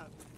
time.